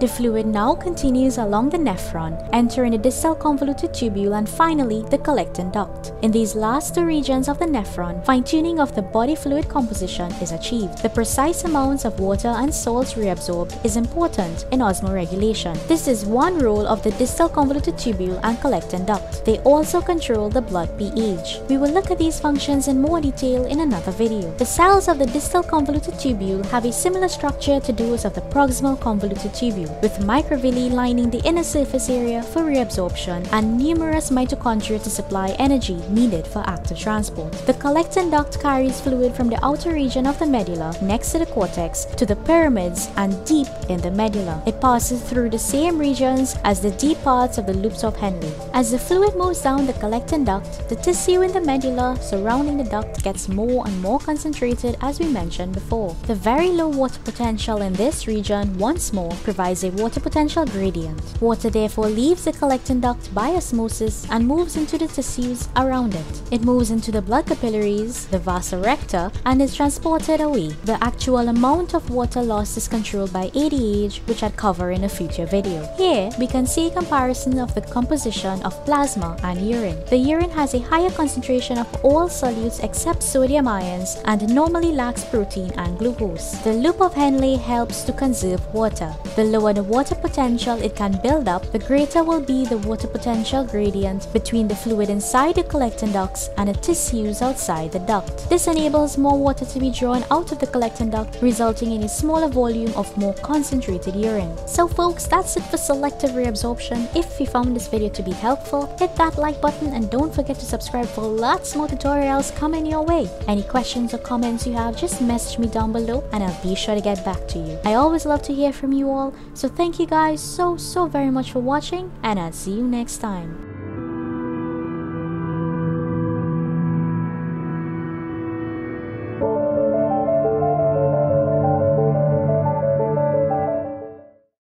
The fluid now continues along the nephron, entering the distal convoluted tubule and finally the collecting duct. In these last two regions of the nephron, fine-tuning of the body fluid composition is achieved. The precise amounts of water and salts reabsorbed is important in osmoregulation. This is one role of the distal convoluted tubule and collecting duct. They also control the blood pH. We will look at these functions in more detail in another video. The cells of the distal convoluted tubule have a similar structure to those of the proximal convoluted tubule, with microvilli lining the inner surface area for reabsorption and numerous mitochondria to supply energy needed for active transport. The collecting duct carries fluid from the outer region of the medulla next to the cortex to the pyramids and deep in the medulla. It passes through the same regions as the deep parts of the loops of Henle. As the fluid moves down the collecting duct, the tissue in the medulla surrounding the duct gets more and more concentrated as we mentioned before. The very low water potential in this region once more provides a water potential gradient. Water therefore leaves the collecting duct by osmosis and moves into the tissues around it. It moves into the blood capillaries, the vasa recta, and is transported away. The actual amount of water lost is controlled by ADH which I'd cover in a future video. Here, we can see a comparison of the composition of plasma and urine. The urine has a higher concentration of all solutes except sodium ions and normally lacks protein and glucose. The loop of Henle helps to conserve water. The lower the water potential it can build up, the greater will be the water potential gradient between the fluid inside the collecting ducts and the tissues outside the duct. This enables more water to be drawn out of the collecting duct, resulting in a smaller volume of more concentrated urine. So folks, that's it for selective reabsorption. If you found this video to be helpful, hit that like button and don't forget to subscribe for lots more tutorials coming your way. Any questions or comments you have, just message me down below and I'll be sure to get back to you. I always love to hear from you all, so thank you guys so so very much for watching and I'll see you next time.